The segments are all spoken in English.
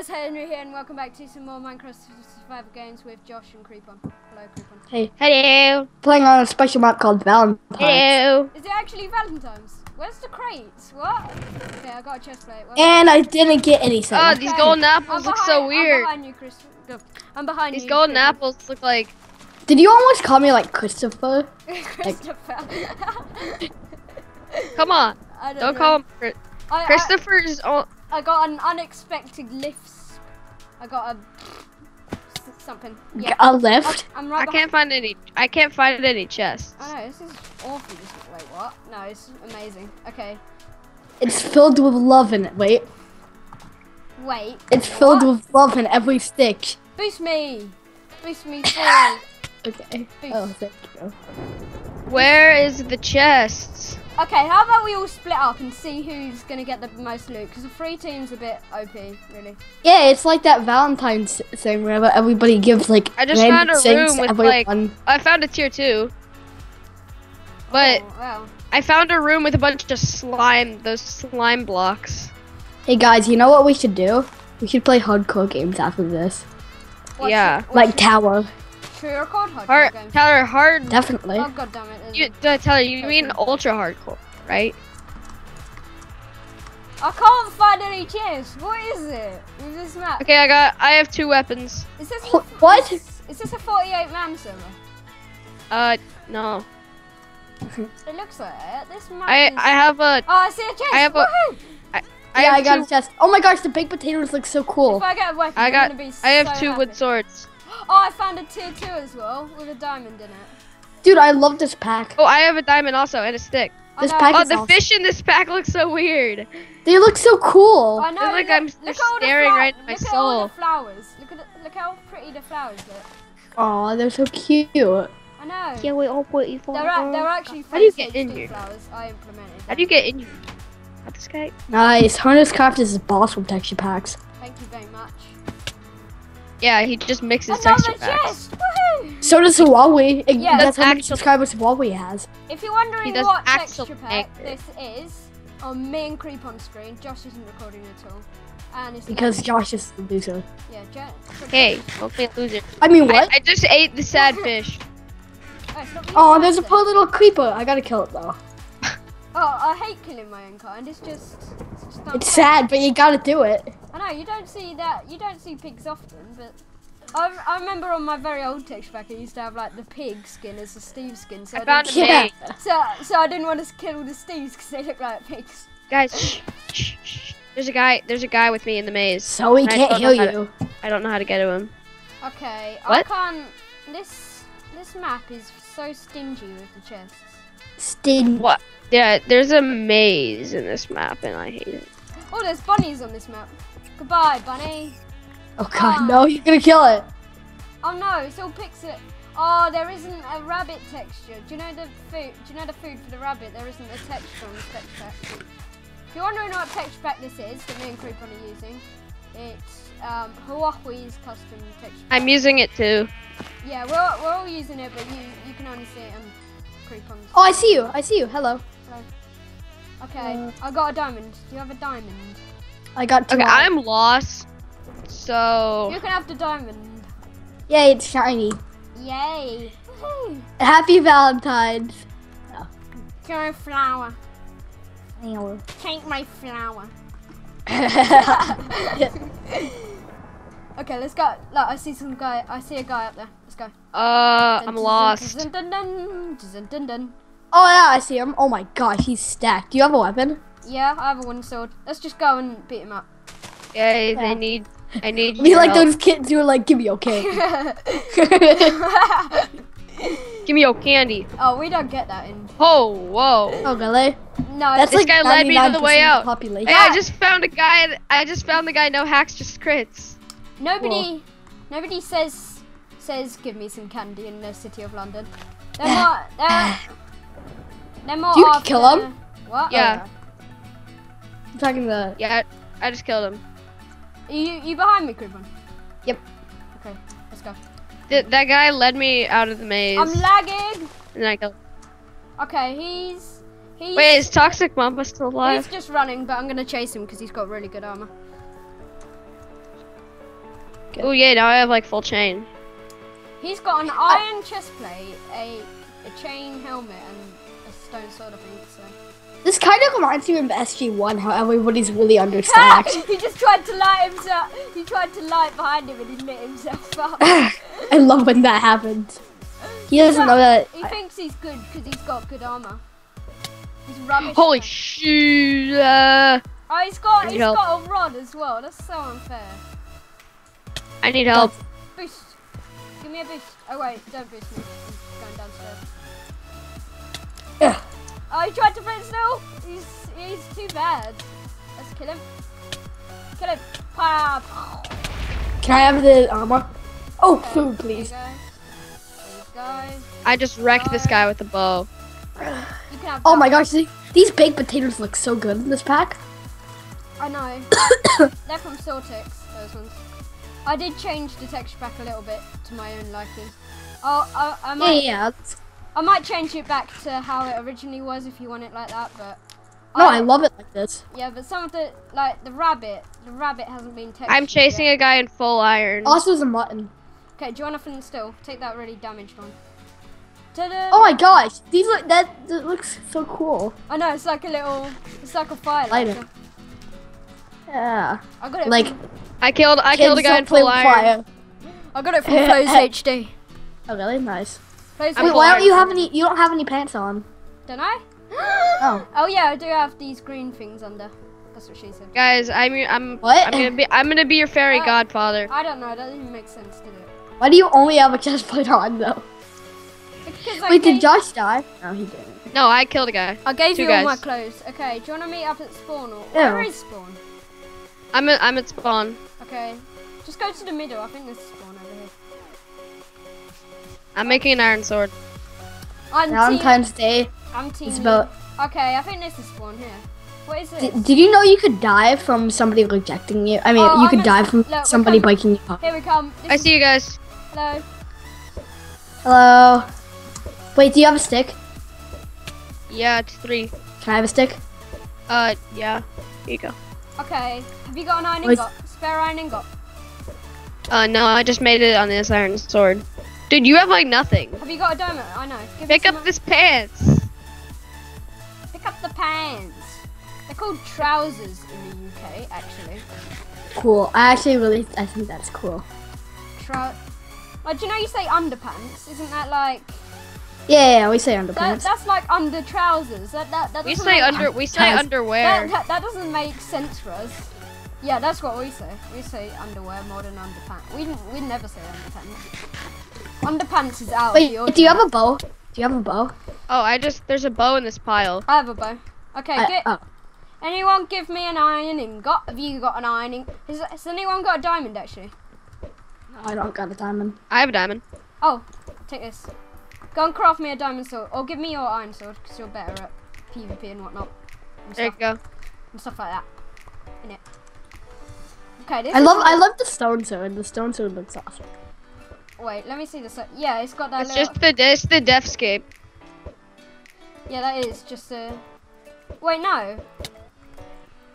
guys, Henry here, and welcome back to some more Minecraft Survival games with Josh and Creepon. Hello, Creepon. Hey, Hello. playing on a special map called Valentine. Hello. Is it actually Valentine's? Where's the crates? What? Okay, I got a chest plate. Well, And I didn't get any Oh, these Okay. golden I'm apples look so weird. I'm behind you, Chris. Go. I'm behind These you. These golden Creepon. apples look like. Did you almost call me like Christopher? Christopher. Come on. I don't, Don't know. call him Chris- I, Christopher's. I, I got an unexpected lift. I got a s- something. Yeah. A lift? I'm I right behind. can't find any. I can't find any chests. I know this is awful. This wait, what? No, it's amazing. Okay, It's filled with love in it. Wait. wait. It's filled What? with love in every stick. Boost me. Boost me forward. Okay. Boost. Oh, thank you. Where is the chests? Okay, how about we all split up and see who's gonna get the most loot? Because the free team's a bit OP, really. Yeah, it's like that Valentine's thing where everybody gives like I just found a room to with, like- everyone. I found a tier two. But oh, well, I found a room with a bunch of slime. Those slime blocks. Hey guys, you know what we should do? We should play hardcore games after this. what's Yeah. it- Like it- Tower. Should we record hardcore Hard, games? Tyler, hard. Definitely. Oh god damn it! You, did I tell you? You mean ultra hardcore, right? I can't find any chests. What is it? Is this map? Okay, I got. I have two weapons. Is this Wh- what? Is, is this a 48 man server? Uh, no. It looks like it. This map I is... I have a. Oh, I see a chest. I have a- Woohoo! I yeah, have I got two, a chest. Oh my gosh, the baked potatoes look so cool. If I get a weapon, I I'm got. gonna be I have so two happy. wood swords. Oh, I found a tier two as well with a diamond in it. Dude, I love this pack. Oh, I have a diamond also and a stick. I This know, pack Oh, is the awesome. fish in this pack looks so weird. They look so cool. I know. They're like look, I'm- look they're at all the staring right in my look at all the flowers. Look at the, look how pretty the flowers look. Oh, they're so cute. I know. we all put you They're, a- they're actually How do you get in here? flowers. I implemented. How do you get in here? Not this guy. Nice. Harness Craft is boss from texture packs. Thank you very much. Yeah, he just mixes Another texture packs. So does Huahwi. And Yeah, that's that's how many actual- subscribers Huahwi has. If you're wondering what axle texture pack this is, on me and Creepon screen, Josh isn't recording at all. And it's Because like- Josh is the loser. yeah, Jo- Hey, okay, loser. I mean, what? I just ate the sad fish. Oh, it's not really Oh, there's a poor little creeper. I gotta kill it though. Oh, I hate killing my own kind. It's just, it's just It's sad, but you gotta do it. I know you don't see that. You don't see pigs often, but I, I remember on my very old texture pack, I used to have like the pig skin as the Steve skin. So I I, found didn't, a Yeah. maze. so so I didn't want to kill the Steves because they look like pigs. Guys, shh, shh, shh. There's a guy. There's a guy with me in the maze. So he I can't don't heal know how you. I don't know how to get to him. Okay, I can't. This this map is so stingy with the chests. Sting. What? Yeah, there's a maze in this map, and I hate it. Oh, there's bunnies on this map. Goodbye, bunny. Oh god, Ah. no, you're gonna kill it. Oh no, it's all pixel. Oh, there isn't a rabbit texture. Do you know the food? Do you know the food for the rabbit? There isn't a texture on this texture pack. If you're wondering what texture pack this is that me and Creepon are using, it's um, Huahwi's custom texture. Pack. I'm using it too. Yeah, we're, all- we're all using it, but you you can only see it on Creepon's. Oh, I see you. I see you. Hello. Okay, Uh, I got a diamond. Do you have a diamond? I got two. Okay, out. I'm lost. So You can have the diamond. Yay, it's shiny. Yay! Happy Valentine's. Go flower. Ow. Take my flower. Okay, let's go. Look, I see some guy. I see a guy up there. Let's go. uh, I'm lost. Dun, dun, dun, dun, dun, dun. Oh yeah, I see him. Oh my gosh, he's stacked. Do you have a weapon? Yeah, I have a one sword. Let's just go and beat him up. Yeah, Yeah. they need. I need. Be like help. those kids who are like, give me okay. Give me your candy. oh, we don't get that in. Oh, whoa. oh really? No, That's This like guy led me to the way of out. population. Hey, I ah. just found a guy. I just found the guy. No hacks, just crits. nobody, nobody says says give me some candy in the city of London. They're more. They're, they're more. Do you after- kill 'em? What? Yeah. Oh, I'm talking to. Yeah, I just killed him. Are you you behind me, Creepon? Yep. Okay, let's go. Th- that guy led me out of the maze, I'm lagging. and I killed. Okay, he's he's Wait, is Toxic Mamba still alive? he's just running, but I'm gonna chase him because he's got really good armor. Oh yeah, now I have like full chain. He's got an iron chest plate, a a chain helmet, and a stone sword, I think. So. This kind of reminds me of SG1, how everybody's really understacked. he just tried to light himself. He tried to light behind him, and he lit himself up. I love when that happens. He doesn't know that. He thinks he's good because he's got good armor. He's rubbish. Holy man. shoot! Uh, Oh, he's got Need he's help. got a rod as well. That's so unfair. I need help. Boost. Give me a boost. Oh wait, don't boost me. I'm going downstairs. Ugh. Oh, he tried to fit still. He's he's too bad. Let's kill him. Kill him. Pow. Can I have the armor? Oh, Okay, food, please. go. There you go. I just wrecked this guy with the bow. You can have Oh my gosh, the- these baked potatoes look so good in this pack. I know. They're from Soartex, those ones. I did change the texture back a little bit to my own liking. Oh, I, I Yeah, might, yeah. that's- I might change it back to how it originally was if you want it like that. But No, I um, love it like this. Yeah, but some of the like the rabbit, the rabbit hasn't been textured. I'm chasing Yet. a guy in full iron. Also, is a mutton. Okay, do you want anything still? Take that really damaged one. Ta-da! Oh my gosh, these look that, that looks so cool. I know it's like a little, it's like a fire Lighter. lighter. Yeah, I got it. like from, I killed I killed a guy in full iron. fire. I got it from Flows HD. Oh, really nice. Flows I'm Wait, full why don't you have any? You don't have any pants on. Don't I? Oh. Oh yeah, I do have these green things under. That's what she said. Guys, I'm I'm What? I'm gonna be I'm gonna be your fairy Uh, godfather. I don't know. That doesn't even make sense, did it? Why do you only have a chest plate on though? Because I Wait, did Josh die? No, he didn't. No, I killed a guy. I gave two you all my clothes. Okay, do you want to meet up at spawn or Yeah. where is spawn? I'm at, I'm at spawn. Okay, just go to the middle. I think there's spawn over here. I'm making an iron sword. I'm team. Valentine's Day. I'm team. It's about. Okay, I think this is spawn here. What is it? Did, did you know you could die from somebody rejecting you? I mean, Oh, you I'm could die from look, somebody coming. biking you up. Here we come. This I see you guys. Hello. Hello. Wait, do you have a stick? Yeah, it's three. Can I have a stick? Uh, yeah. Here you go. Okay. Have you got an iron Wait. ingot? Spare iron ingot. Uh, no, I just made it on this iron sword. Dude, you have like nothing. Have you got a diamond? I know. Give Pick up this pants. Pick up the pants. They're called trousers in the UK, actually. Cool. I actually really, I think that's cool. Trou. Like, do you know you say underpants? Isn't that like Yeah, yeah, yeah, we say that? underpants. That's like under trousers. That that that We doesn't say make, under. We say Guys. underwear. That, that, that doesn't make sense for us. Yeah, that's what we say. We say underwear more than underpants. We we never say underpants. Underpants is out. Wait, do you have a bow? Do you have a bow? Oh, I just there's a bow in this pile. I have a bow. Okay, I- get oh. anyone give me an iron ingot. Have you got an iron ingot? Has, has anyone got a diamond actually? No, I don't got a diamond. I have a diamond. Oh, take this. Go and craft me a diamond sword, or give me your iron sword, because you're better at PvP and whatnot. And There you stuff, go. and stuff like that. In it. Okay, this I is love, a- I love the stone sword. The stone sword looks awesome. Wait, let me see the. Yeah, it's got that It's little. just the it's the Defscape. Yeah, that is just a. Wait, no.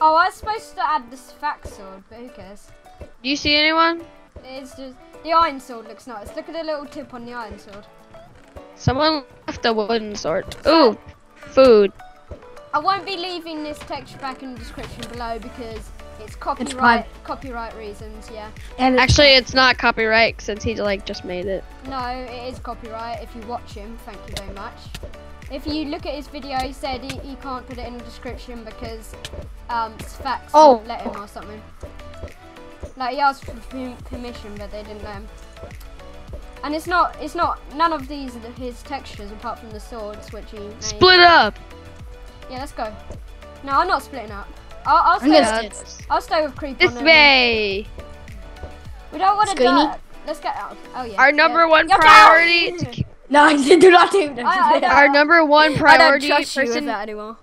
Oh, I was supposed to add this fact sword, but who cares? Do you see anyone? It's just the iron sword looks nice. Look at the little tip on the iron sword. Someone left a wooden sword. Ooh, food. I won't be leaving this texture back in the description below because it's copyright fine. copyright reasons. Yeah. And it's, Actually, it's not copyright since he like just made it. No, it is copyright. If you watch him, thank you very much. If you look at his video, he said he, he can't put it in the description because um, Sphax Oh. won't let him or something. Like he asked for permission, but they didn't let him. And it's not, it's not, none of these are the- his textures apart from the swords, which he made. Split up. Yeah, let's go. No, I'm not splitting up. I'll, I'll stay. gonna With, stay- I'll stay with creep This on it. way. We don't want to Screeny? die. Let's get out. Oh yeah. Our yeah. number one You're priority. down! To ki- no, I did- do not do that. I- I our number one priority I don't priority trust you with that anymore.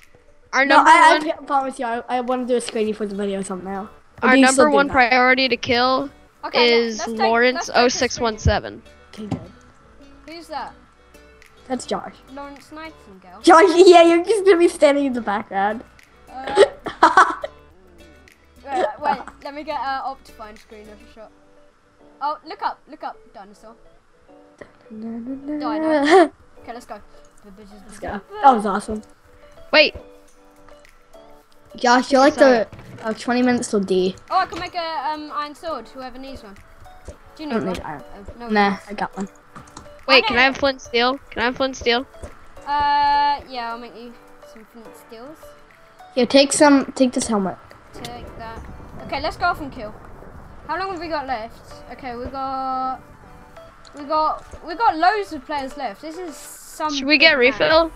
Our No, number I, one. I promise you, I, I want to do a screening for the video or something now. Our do you still number one that? priority to kill Okay, is let's take- Lawrence let's take a screen. 0617. Okay, good. Who's that? That's Josh. Lawrence Nightingale. Josh, yeah, you're just gonna be standing in the background. Uh, wait, wait, let me get uh, Optifine screen of a shot. Oh, look up, look up, dinosaur. Let's Okay, let's go. go. That was awesome. Wait, Josh, you're like the uh, 20 minutes till D. Oh, I can make a um iron sword. Whoever needs one. Do you I need don't one? need iron. Oh, no. Nah, I got one. wait, I can. I have flint steel? Can I have flint steel? Uh, yeah, I'll make you some flint steels. Here, take some. Take this helmet. Take that. Okay, let's go off and kill. How long have we got left? Okay, we got. We got. We got loads of players left. This is some. Should we get big refill?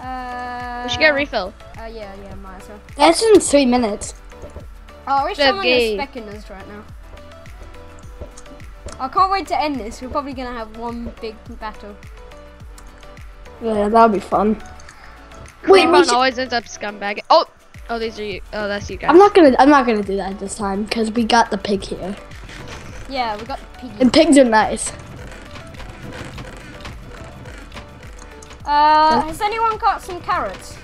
Uh. We should get refill. Uh, yeah, yeah, might as well. That's in three minutes. Oh, I wish The someone was game. specking us right now. I can't wait to end this. We're probably gonna have one big battle. Yeah, that'll be fun. Wait, we should, always ends up scumbag. Oh, oh, these are you. Oh, that's you guys. I'm not gonna. I'm not gonna do that this time because we got the pig here, Yeah, we got piggy. and pigs are nice. Uh, has anyone got some carrots?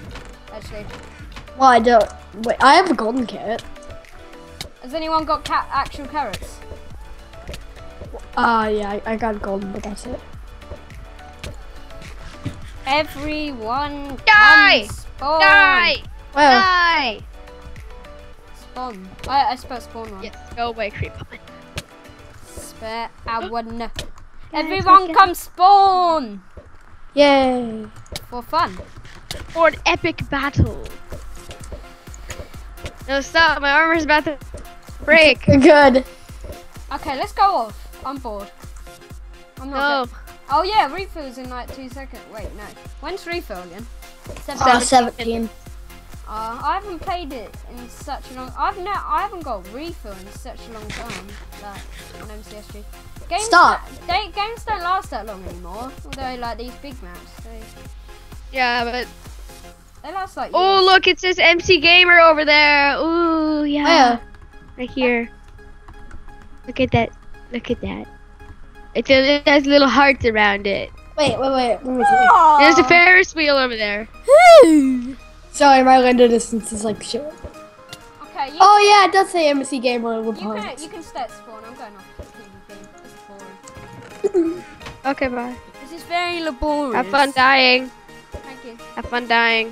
Actually, Well, I don't. Wait, I have a golden carrot. has anyone got ca- actual carrots? Uh, yeah, I, I got golden, but that's it. Everyone Die! can spawn. Die! Well, Die! Spawn. I, I spelled spawn wrong. Yes, go away, Creepon. Spare our one. Everyone come spawn yay! for fun. For an epic battle. No, stop! My armor's about to break. Good. Okay, let's go off. I'm bored. I'm not. No. get- Oh yeah, refills in like two seconds. Wait, no. When's refill again? Seven. Uh, 17. Uh, I haven't played it in such a long. I've no. I haven't got refill in such a long time. Like on MCSG. Games Stop. Don't, they, games don't last that long anymore. Although like these big maps, they Yeah, but they last like. oh years. look, it says MC Gamer over there. Ooh, yeah, Where? right here. Look at that. Look at that. It's a, it has little hearts around it. Wait, wait, wait. Let me see. There's a Ferris wheel over there. Sorry, my render distance is like short. Okay, you, Oh yeah, it does say MC Gamer on the you can post. you can stay at spawn. I'm going off the game. This boring. Okay, bye. This is very laborious. Have fun dying. Thank you. Have fun dying.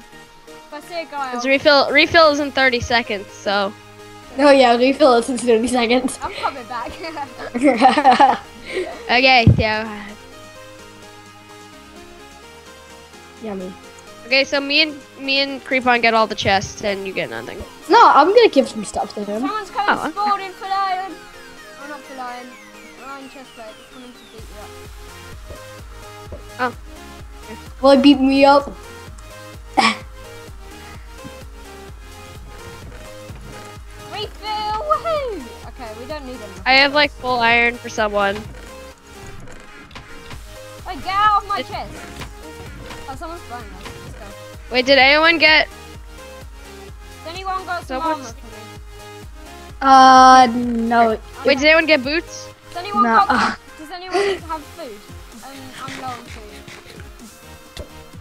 If I see a guy, It's I'll, refill refill is in 30 seconds, so Oh yeah, refill is in 30 seconds. I'm coming back. okay, so Yummy. okay, so me and me and Creepon get all the chests, and you get nothing. No, I'm gonna give some stuff to him. Someone's coming Oh, okay. spawning for lion. Oh, not for lion. Lion chest plate. It's coming to beat you up. Oh. Will it beat me up? We don't need any. I have like full iron for someone. Wait, get out of my chest. Oh, someone's flying us. Let's go. Wait, did anyone get? Has anyone got some Someone's- armor for me? Uh, no. Wait, did anyone get boots? Does anyone No. got? Does anyone have food? Um, I'm low on food.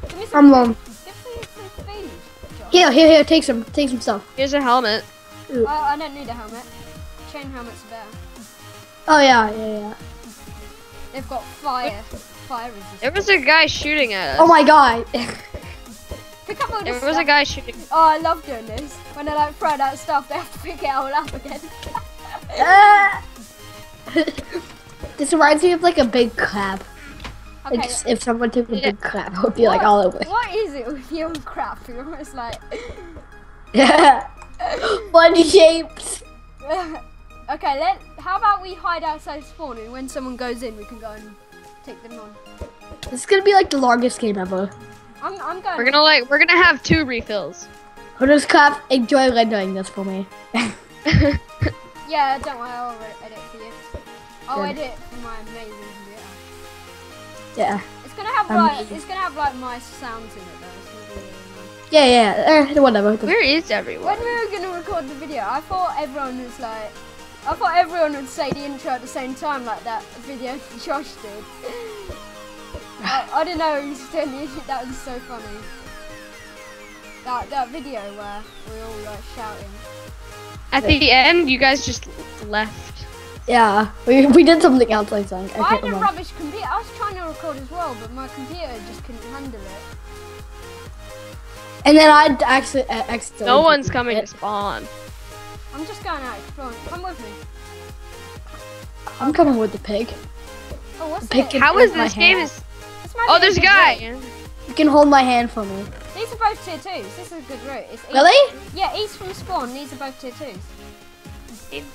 Give me some I'm food. low. Give me some food. Here, here, here. Take some. Take some stuff. Here's a helmet. Oh, I don't need a helmet. Chain helmets are better. Oh yeah, yeah, yeah. They've got fire. Fire resistance. There was a guy shooting at us. Oh my god. Pick up all the There was a guy shooting. Oh, I love doing this. When they like throw that stuff, they have to pick it all up again. Ah. this reminds me of like a big crab. okay. Like if someone took a Yeah. big crab, it would be like all over. What is it with you and crap? You're almost like. Funny shapes. Okay, let. How about we hide outside spawn and when someone goes in, we can go and take them on. This is gonna be like the longest game ever. I'm, I'm going. We're gonna like we're gonna have two refills. Hooters Craft, enjoy rendering this for me. Yeah, don't worry, I'll edit for you. I'll Good. edit for my amazing computer. Yeah. It's gonna have Um, like it's gonna have like my sounds in it though. It's really nice. Yeah, yeah. Eh, whatever. Where is everyone? When we were gonna record the video, I thought everyone was like, I thought everyone would say the intro at the same time like that video Josh did. I, I don't know, he's doing the, that was so funny. That that video where we all like shouting. At the end, you guys just left. Yeah, we, we did something else I think. I I can't had a remember. rubbish computer. I was trying to record as well, but my computer just couldn't handle it. And then I'd actually uh, accidentally. No one's deleted coming to spawn. I'm just going out exploring. Come with me. I'm coming with the pig. Oh, what's Pick it? it. How with is my this game? hand. Is oh, there's a guy. route. You can hold my hand for me. These are both tier twos. This is a good route. It's east- Really? Yeah, east from spawn. These are both tier twos.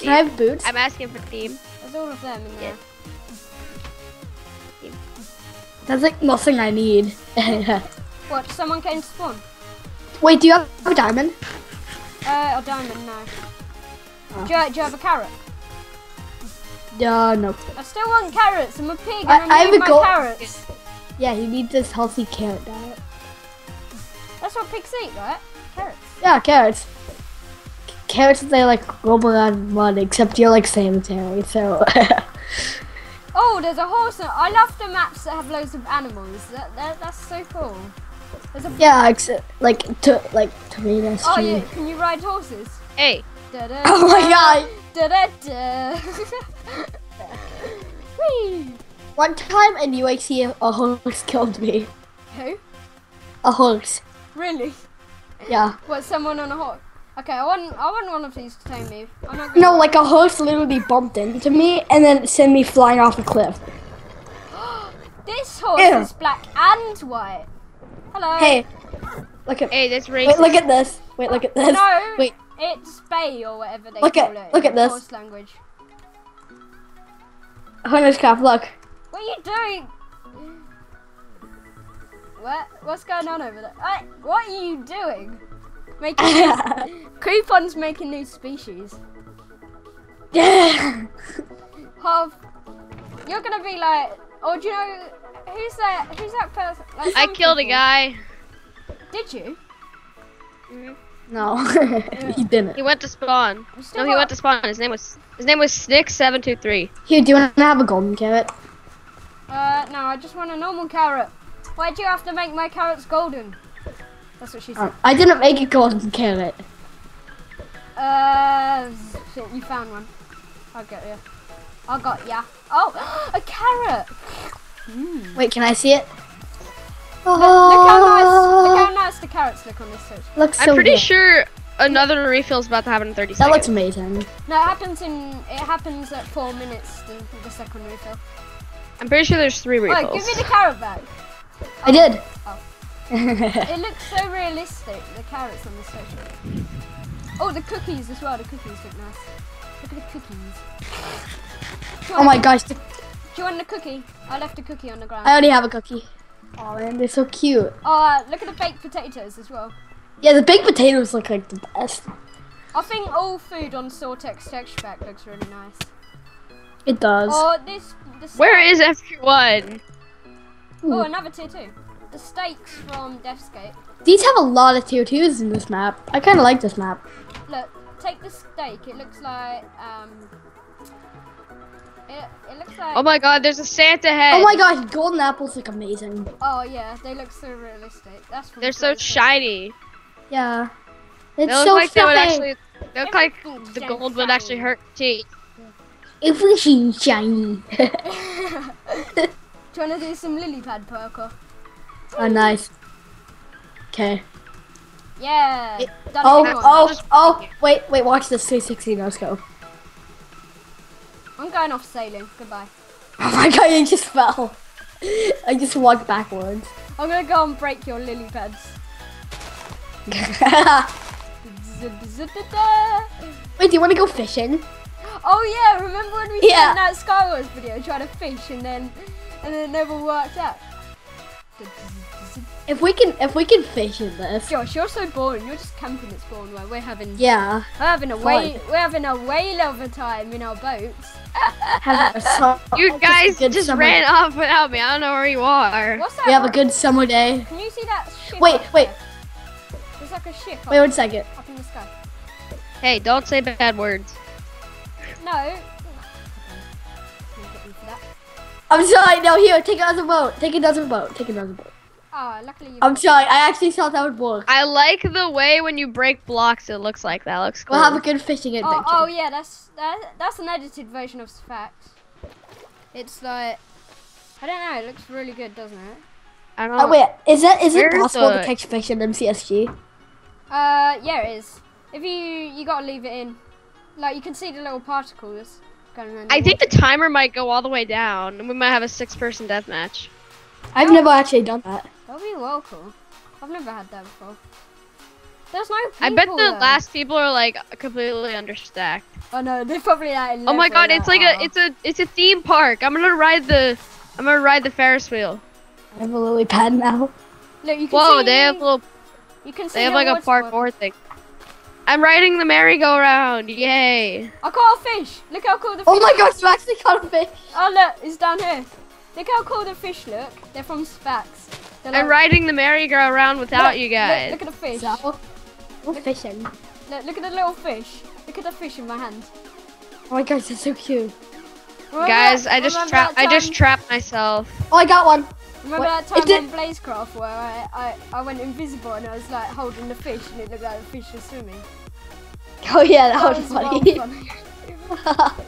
Can I have boots? I'm asking for team. There's all of them in there. That's like nothing I need. What? Someone came to spawn? Wait, do you have a diamond? Uh, a diamond? No. Oh. Do, you, do you have a carrot? Uh, no. I still want carrots. I'm a pig and I- I, I have need a my gold- carrots. Yeah, he needs this healthy carrot diet. That's what pigs eat, right? Carrots. Yeah, carrots. Carrots, they like roll around mud, except you're like sanitary, so. Oh, there's a horse. I love the maps that have loads of animals. That, that that's so cool. There's a yeah, except like to like tomatoes. Oh too. yeah, can you ride horses? Hey, Da-da, Oh my god! Da da da. Whee! One time in UAC, a horse killed me. Who? A horse. Really? Yeah. What? Someone on a horse? Okay, I want I want one of these to tame me. I'm not. No, like a horse literally bumped into me and then sent me flying off a cliff. This horse Ew. is black and white. Hello. Hey, look at. hey, that's Wait, look at this. Wait, look at this. No. Wait, It's Bay or whatever they Look call at- it. look at this. Horse language. Hunter's calf. Look. What are you doing? What? What's going on over there? Uh, what are you doing? Making Creepon's making new species. yeah. Half. You're gonna be like, oh, do you know who's that? Who's that person? Like, I some killed a guy. Did you? No, he didn't. He went to spawn. No, he got- went to spawn. His name was his name was Snick seven two three. Here, do you want to have a golden carrot? Uh, no, I just want a normal carrot. Why do you have to make my carrots golden? That's what she said. Oh, I didn't make a golden carrot. Uh, shit, you found one. I'll get you. I got ya. Oh, a carrot. Mm. Wait, can I see it? Look, look how nice. Look how the carrots look on this search. Looks I'm pretty good. sure another refill is about to happen in 30 That seconds. That looks amazing. No, it happens in. It happens at four minutes. The, the second refill. I'm pretty sure there's three Wait, refills. give me the carrot back. I did. Oh. It looks so realistic. The carrots on the search. Oh, the cookies as well. The cookies look nice. Look at the cookies. Oh my a- gosh, Do you want a cookie? I left a cookie on the ground. I already have a cookie. Oh man, they're so cute. Oh, uh, look at the baked potatoes as well. Yeah, the baked potatoes look like the best. I think all food on Soartex texture pack looks really nice. It does. Oh, this. The Where steak- is everyone? Oh, another tier two. The steaks from Defscape. These have a lot of tier twos in this map. I kind of like this map. Look, take the steak. It looks like um. It, it looks like. Oh my god, there's a Santa head. Oh my gosh, golden apples look amazing. Oh yeah, they look so realistic. That's from They're so Soartex. shiny. Yeah. They It's look so like they would actually they look like the so gold would actually hurt teeth. Everything's shiny. do you want to do some lily pad parkour? oh, nice. Okay. Yeah. It- done Oh, oh, oh, wait, wait, watch this 360 no scope. I'm going off sailing. Goodbye. Oh my god, you just fell. I just walked backwards. I'm gonna go and break your lily pads. wait, do you want to go fishing? Oh yeah, remember when we Yeah. filmed that Sky Wars video trying to fish and then and then it never worked out? If we can, if we can fish in this. Josh, you're so boring. You're just camping at spawn while we're having Yeah. we're having a whale we're having a whale of a time in our boats. Have You guys good just summer- ran off without me. I don't know where you are. What's that? We have a good summer day. Can you see that ship? Wait, up wait. there? There's like a ship up, Wait one second. up in the sky. Hey, don't say bad words. No. I'm gonna get you for that. I'm sorry. No, here, take another boat. Take another boat. Take another boat. Ah, luckily you. I'm sorry. I actually thought that would work. I like the way when you break blocks, it looks like that. Looks cool. We'll have a good fishing Oh, adventure. oh yeah, that's that, that's an edited version of Sphax. It's like I don't know. It looks really good, doesn't it? I don't Oh, wait, is it is it Where's possible the- to catch fish in MCSG? Uh, yeah, it is. If you you gotta leave it in, like you can see the little particles going. I the think the timer might go all the way down, and we might have a six-person death match. I've never actually done that. That'll be well cool. I've never had that before. There's no people. I bet the though. last people are like completely understacked. Oh no, they're probably like. Oh my god, it's like "Oh." a it's a it's a theme park. I'm gonna ride the I'm gonna ride the Ferris wheel. I have a lily pad now. Look, you can Whoa, see, they have little You can see they have like a water bottle. parkour thing. I'm riding the merry-go-round. Yay! I caught a fish. Look how cool the oh fish. Oh my gosh, you actually caught a fish. Oh look, it's down here. Look how cool the fish look. They're from Sphax. They're I'm riding the merry-go-round without look, you guys. Look, at the fish. So, we're fishing. Look, look at the little fish. Look at the fish in my hand. Oh my gosh, that's so cute. Remember Guys, that- I just remember trapped I just trapped myself. Oh, I got one. Remember What? that time It did- on Blazecraft where I, I, I went invisible and I was like holding the fish and it looked like the fish was swimming? Oh yeah, that, That was, well funny. funny.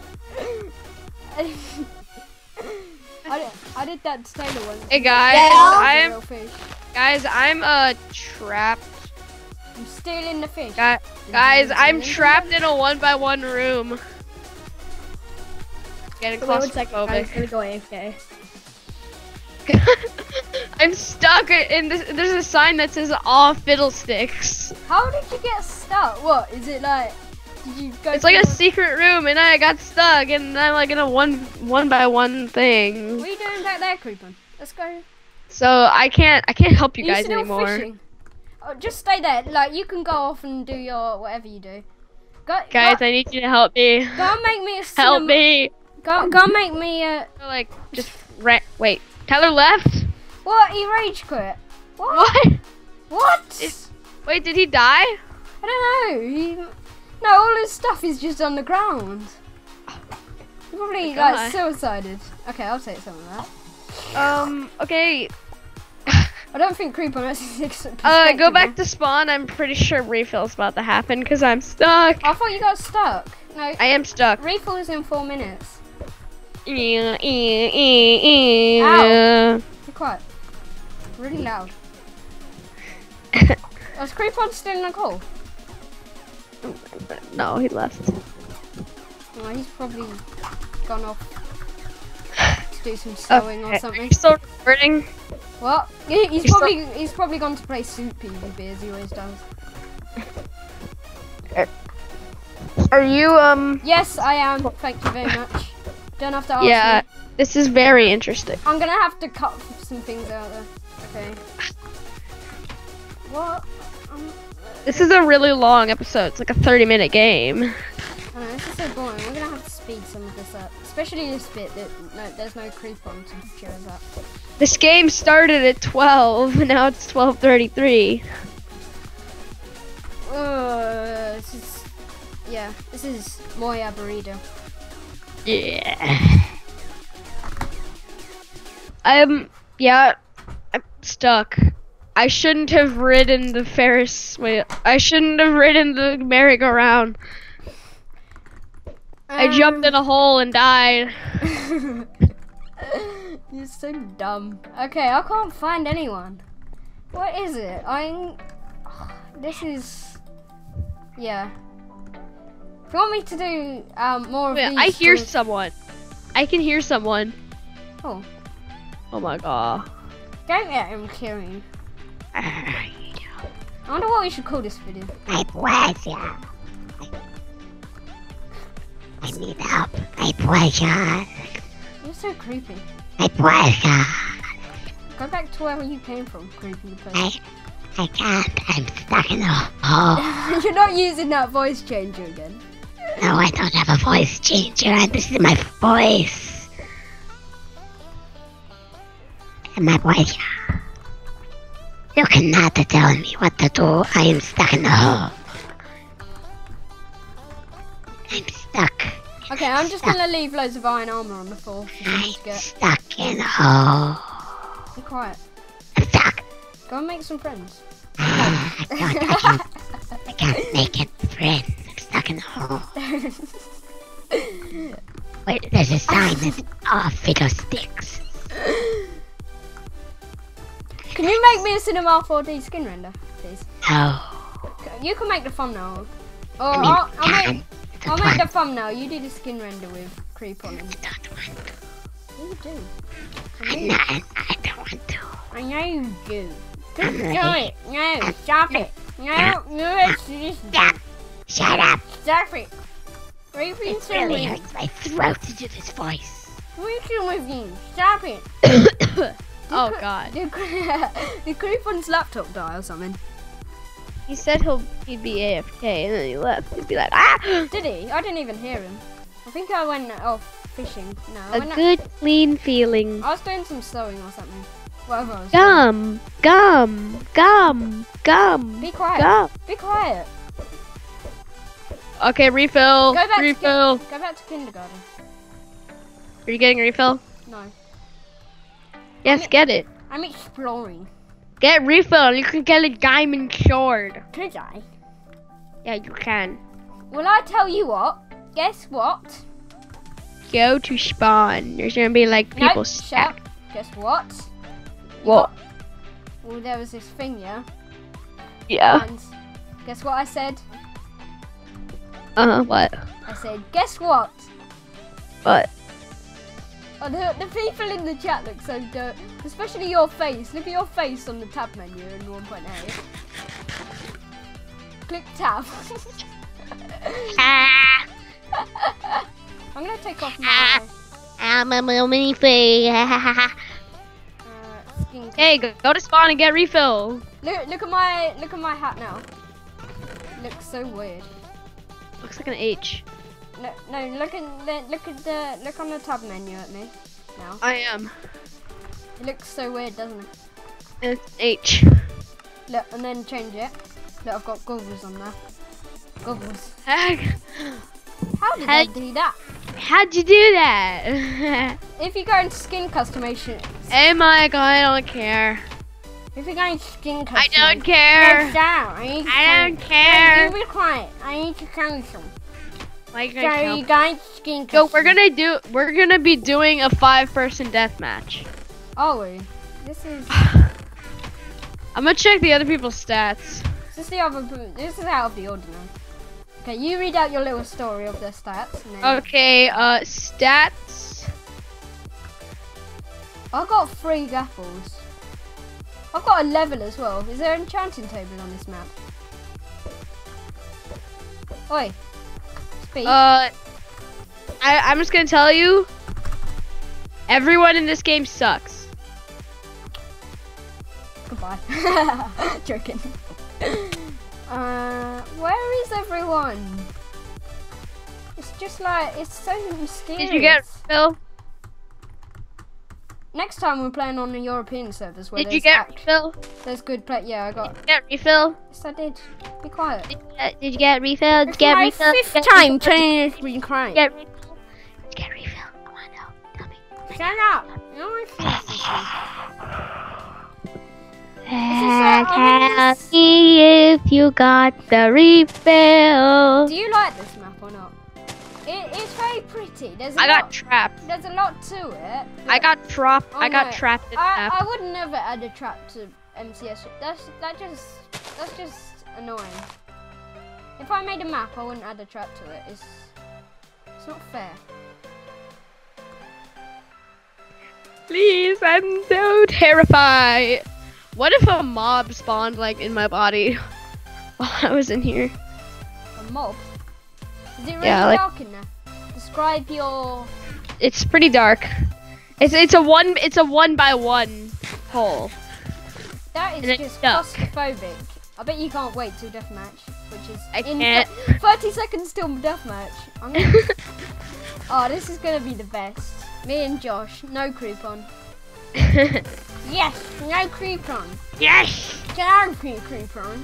I, did, I did that to Taylor once. Hey guys, Yeah. I'm Real fish. guys, I'm uh trapped. I'm stealing the fish. Guy- Guys, I'm trapped in a one by one room. Getting Wait one second, I'm gonna go AFK. I'm stuck in this. There's a sign that says "all fiddlesticks." How did you get stuck? What is it like? Did you go? It's like a secret room, and I got stuck, and I'm like in a one one by one thing. What are you doing back there, Creeper? Let's go. So I can't I can't help you you guys still anymore. fishing? Oh, just stay there. Like you can go off and do your whatever you do. Go, Guys, go, I need you to help me. go make me a Help me. Go, go make me a. Like just ra- wait. Tyler left. What? He rage quit. What? What? What? Is- Wait, did he die? I don't know. He, no, all his stuff is just on the ground. He probably like suicided. Okay, I'll take some of that. Um. Okay. I don't think Creeper six. Uh, go back to spawn. I'm pretty sure refill's about to happen because I'm stuck. I thought you got stuck. No, I am stuck. refill is in four minutes. Ow. Ow. Be quiet. Really loud. Was Creeper still in the call? No, he left. He's probably gone off to do some sewing or something. You still recording? What? He, he's You're probably he's probably gone to play Soup PvP as he always does. Are you um? Yes, I am. Thank you very much. Don't have to ask Yeah, me. this is very interesting. I'm gonna have to cut some things out there. Okay. What? Um, This is a really long episode. It's like a 30 minute game. I know, this is so boring. We're gonna have to speed some of this up, especially this bit that no, there's no creep on to cheer us up. This game started at 12, now it's 12:33. Uh, this is, yeah, this is Moya Burrito. Yeah. I'm yeah. I'm stuck. I shouldn't have ridden the Ferris wheel. I shouldn't have ridden the merry-go-round. I jumped in a hole and died. You're so dumb. Okay, I can't find anyone. What is it? I'm... This is. Yeah. If you want me to do um, more of Wait, these. I hear someone. I can hear someone. Oh, Oh my god. don't let him kill me. I wonder what we should call this video. My pleasure. I need help. My pleasure. You're so creepy. My pleasure. Go back to where you came from, creepy person. I, I can't. I'm stuck in a hole. You're not using that voice changer again. No, I don't have a voice changer, this is my voice. And my pleasure. You cannot tell me what to do. I am stuck in a hole. I'm stuck. Okay, I'm just gonna leave loads of iron armor on the floor for I'm get. stuck in a hole. Be quiet. I'm stuck. Go and make some friends. Ah, I can't, I can't, I can't make it friends. I'm stuck in the hole. Wait, there's a sign that's off fiddlesticks. Can you make me a Cinema 4D skin render, please? No, You can make the thumbnail. Or I mean, I'll, I'll make, I I'll make the thumbnail. You do the skin render with Creepon it. I don't want to. You do. I'm not, I don't want to. I know you do. Just do it. No, stop it. No, no, it's just Yeah, shut up. stop it. Creeping It really something. hurts my throat to do this voice. Creeping with you. Stop it. oh god. Did, did Creepon's laptop die or something? He said he'll he'd be AFK and then he left. He'd be like, ah! Did he? I didn't even hear him. I think I went off fishing. No, I A went good clean feeling. I was doing some sewing or something. Whatever I was Gum, gum, gum, gum. Be quiet. gum. Be quiet. Okay, refill, Go back to refill. Go back to kindergarten. Are you getting a refill? No. Yes, get it. I'm exploring. Get refill. You can get a diamond sword. Could I? Yeah, you can. Well, I tell you what. Guess what? Go to spawn. There's gonna be like people nope, stacked. Guess what? What? Well, there was this thing, yeah. Yeah. And guess what I said? Uh huh. What? I said, guess what? What? Oh, the, the people in the chat look so dirt. Especially your face. Look at your face on the tab menu in 1.8. Click tab. Ah, I'm gonna take off my I'm a little mini free. uh. Hey, go, go to spawn and get refill. Look, look at my look at my hat now. Looks so weird. Looks like an H. No, no, look at the look at the look on the tab menu at me now. I am. It looks so weird, doesn't it? It's H. Look, and then change it. Look, I've got goggles on there. Goggles. Heck. How did they do that? How'd you do that? If you go into skin customization, hey, oh Mike, I don't care. if you go into skin customization, I don't care. down. I need to I don't care. You be quiet. I need to tell you something. Mike, So I you care. go into skin Yo, we're gonna do. We're gonna be doing a five-person death match. Oh, we. This is I'm gonna check the other people's stats. this is the other. This is out of the ordinary. Okay, you read out your little story of their stats. Then Okay, uh, stats. I've got three apples. I've got a level as well. Is there an enchanting table on this map? Oi. Uh, I, I'm just gonna tell you. Everyone in this game sucks. Goodbye. Joking. Uh, where is everyone? It's just like it's so mysterious. Did you get Phil? Next time we're playing on the European servers where Did you get refill? there's good play. Yeah, I got. Did you get refill? Yes, I did. Be quiet. Did you get, did you get refill? Did you get my refill? fifth Get time telling you to be. Get refill? Did you get refill? Come on now, tell me. Shut up. No one feels this Uh, I tell me if you got the refill. Do you like this it's very pretty. There's a I lot, got trapped. there's a lot to it. I got trapped. Oh, I got no. trapped I. I would never add a trap to MCS. That's that just that's just annoying. If I made a map, I wouldn't add a trap to it. It's it's not fair. Please, I'm so terrified. What if a mob spawned like in my body while I was in here? A mob. Is it really Yeah, like- dark in there? Describe your. It's pretty dark. It's it's a one it's a one by one hole. That is just stuck. claustrophobic. I bet you can't wait till deathmatch, which is I in can't. 30 seconds till deathmatch. I'm gonna... oh, this is gonna be the best. Me and Josh, no Creepon. Yes, no Creepon. yes. Get out Creepon.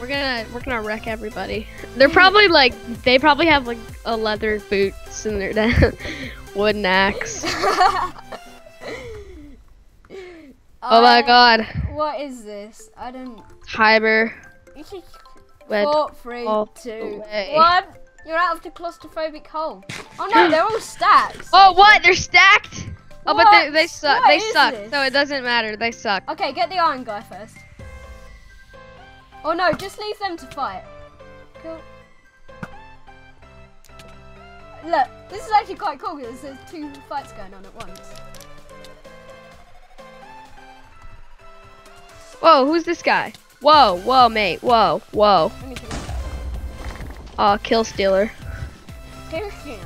We're gonna we're gonna wreck everybody. They're probably like they probably have like a leather boots and their wooden axe. Oh my uh, god. What is this? I don't. Wed. Four, three, all two, the one. You're out of the claustrophobic hole. Oh no, they're all stacked. Oh, what? They're stacked. Oh, but they they suck. What They suck. this? So it doesn't matter. They suck. Okay, get the iron guy first. Oh no, just leave them to fight. Cool. Look, this is actually quite cool because there's two fights going on at once. Whoa, who's this guy? Whoa, whoa, mate. Whoa, whoa. Let me kill this guy. Uh, kill stealer. Here, here.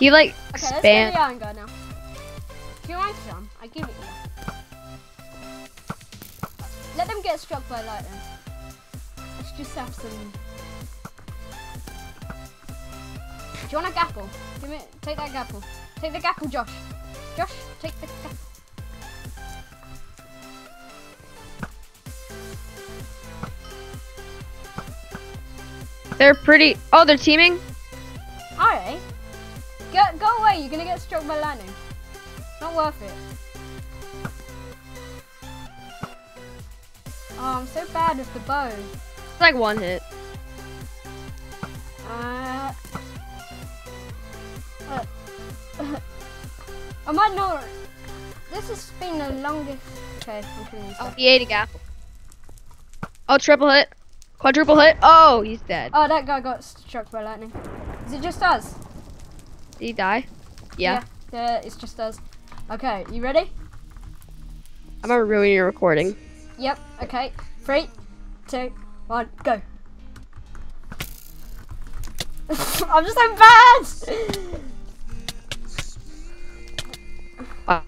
He like Okay, let's get spam. the iron guy now. If you want some, I give it you. Let them get struck by lightning. Let's just have some. Do you want a gapple? Give me, take that gapple. Take the gapple, Josh. Josh, take the gapple. They're pretty. Oh, they're teaming. Alright. Eh? Get, go away, you're gonna get struck by lightning. Not worth it. Oh, I'm so bad with the bow. It's like one hit. Uh, uh, I might not. This has been the longest. Okay, I'm killing this Oh, he ate a gapple. Oh, triple hit. Quadruple hit. Oh, he's dead. Oh, that guy got struck by lightning. Is it just us? Did he die? Yeah. Yeah, it's just us. Okay, you ready? I'm gonna ruin your recording. Yep. Okay. Three, two, one, go. I'm just so bad.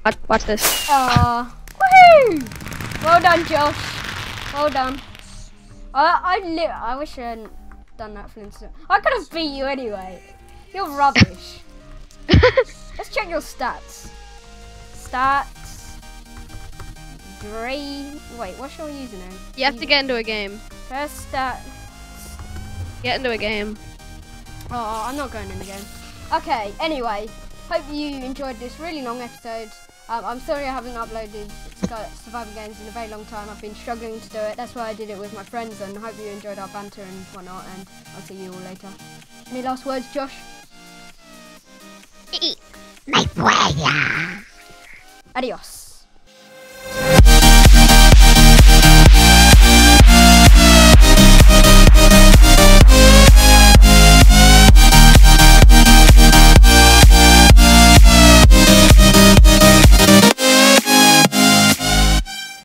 Watch, watch this. Aw. Woohoo! Well done, Josh. Well done. I I I wish I hadn't done that for instant. I could have beat you anyway. You're rubbish. Let's check your stats. Stats. Three. Wait, what's your username? You have to get into a game. First stat. Get into a game. Oh, I'm not going in the game. Okay, anyway, hope you enjoyed this really long episode. Um, I'm sorry I haven't uploaded Sky- survival games in a very long time. I've been struggling to do it. That's why I did it with my friends, and I hope you enjoyed our banter and whatnot. And I'll see you all later. Any last words, Josh? My boy, yeah. Adios.